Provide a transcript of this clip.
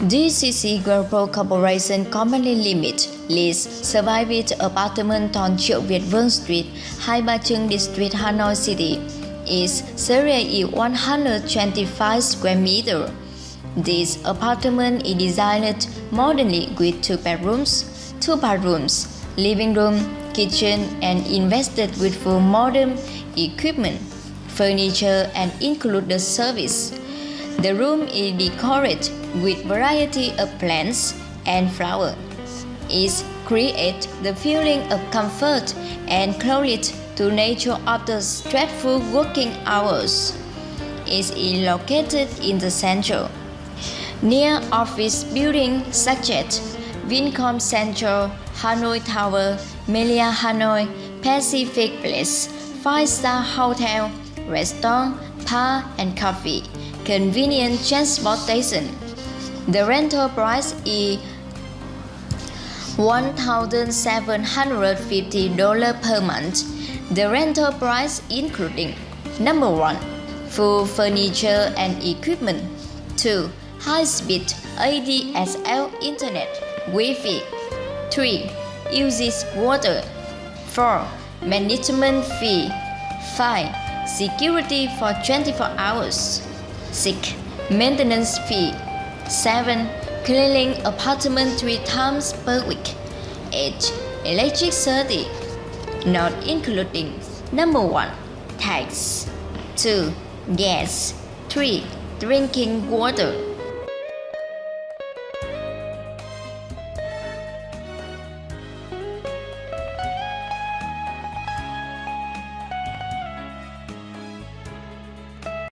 GCC Global Cooperation Company Limit lease serviced apartment on Triệu Việt Vương Street, Hai Ba Trưng District, Hanoi City. Its area is 125 square meter. This apartment is designed modernly with two bedrooms, two bathrooms, living room, kitchen, and invested with full modern equipment, furniture, and included service. The room is decorated with variety of plants and flowers. It creates the feeling of comfort and closeness to nature after stressful working hours. It is located in the center, near office buildings such as Vincom Center, Hanoi Tower, Melia Hanoi, Pacific Place, Five Star Hotel, Restaurant, Bar and Coffee, convenient transportation. The rental price is $1,750 per month. The rental price including Number 1. Full furniture and equipment 2. High-speed ADSL internet Wi-Fi 3. Uses water 4. Management fee 5. Security for 24 hours 6. Maintenance fee 7. Cleaning apartment 3 times per week 8. Electricity Not including Number 1. Tax 2. Gas 3. Drinking water